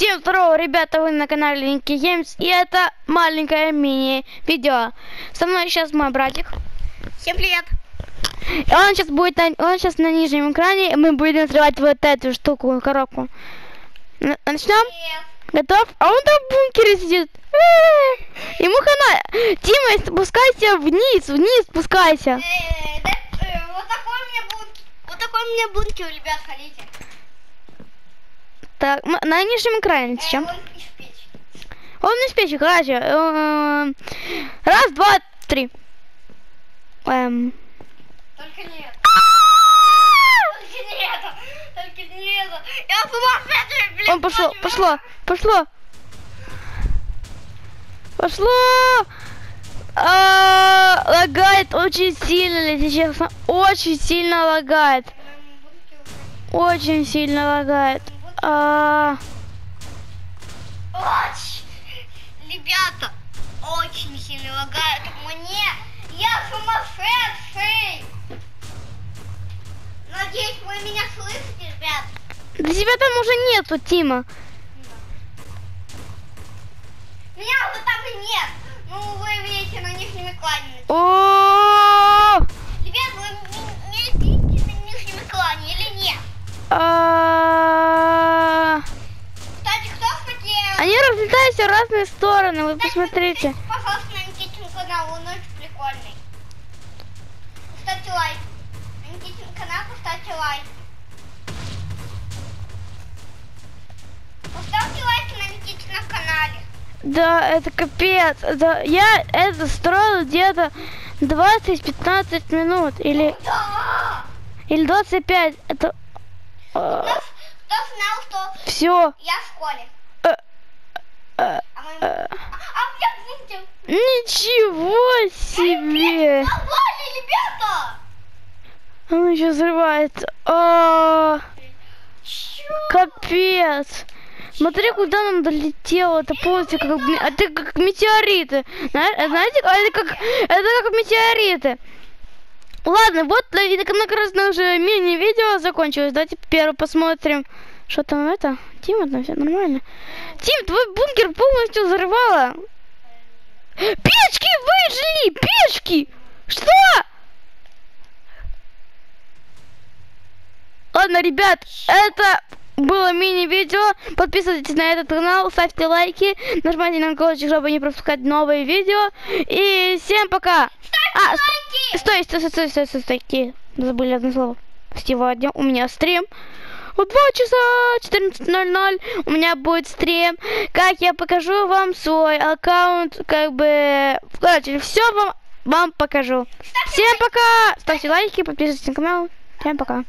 Всем здорово, ребята, вы на канале Линки Геймс, и это маленькое мини-видео. Со мной сейчас мой братик. Всем привет! И он сейчас будет на, он сейчас на нижнем экране, и мы будем взрывать вот эту штуку, коробку. Начнем? Привет! Готов? А он там в бункере сидит. Ему хана. Дима, спускайся вниз, вниз спускайся. Э, э. Вот такой у меня бункер, ребят, ходите. Так, на нижнем экране Э, сейчас. вон из печи. Он короче. эм, Раз, два, три. Эм. Только не это. Только не это. Только не это. Я сумасшедший, блин. Он пошло, против пошло, пошло. Пошло. А, лагает очень сильно, если честно. Очень сильно лагает. Очень сильно лагает. А, Очень. Ребята, очень сильно лагает мне. Я сумасшедший. Надеюсь, вы меня слышите, ребят. да тебя там уже нету, Тима. Меня уже там и нет. Ну, вы видите на нижнем экране. О, Ребят, вы м- меня видите на нижнем экране или нет? а, Кстати, кто хотел? Они разлетаются в разные стороны, вы посмотрите. Пожалуйста, на Никитин канал, он очень прикольный. Поставьте лайк. На Никитин канал поставьте лайк. Поставьте лайк на Никитином канале. Да, это капец. Да, я это строил где-то 20-15 минут или, Да! или 25. Это Кто, кто знал, что все. я в школе? Э, А мы... А, а я бункер. Ничего себе! Он еще взрывается. А, капец. Смотри, куда нам долетело. Это полностью как, это как метеориты. Зна- Знаете, это как, это как метеориты. Ладно, вот на, на как раз наше мини-видео закончилось. Давайте первое посмотрим. Что там это? Тима, там все нормально. Тим, твой бункер полностью взорвало. Печки выжили! Печки! Что? Ладно, ребят, это было мини-видео. Подписывайтесь на этот канал, ставьте лайки, нажимайте на колокольчик, чтобы не пропускать новые видео. И всем пока! А, с- Лайки! стой, стой, стой, стой, стой, стой, стой, забыли одно слово. Сегодня у меня стрим. В 2 часа 14.00 у меня будет стрим, как я покажу вам свой аккаунт, как бы, короче, все вам, вам покажу. Всем пока! Ставьте лайки, подписывайтесь на канал. Всем пока.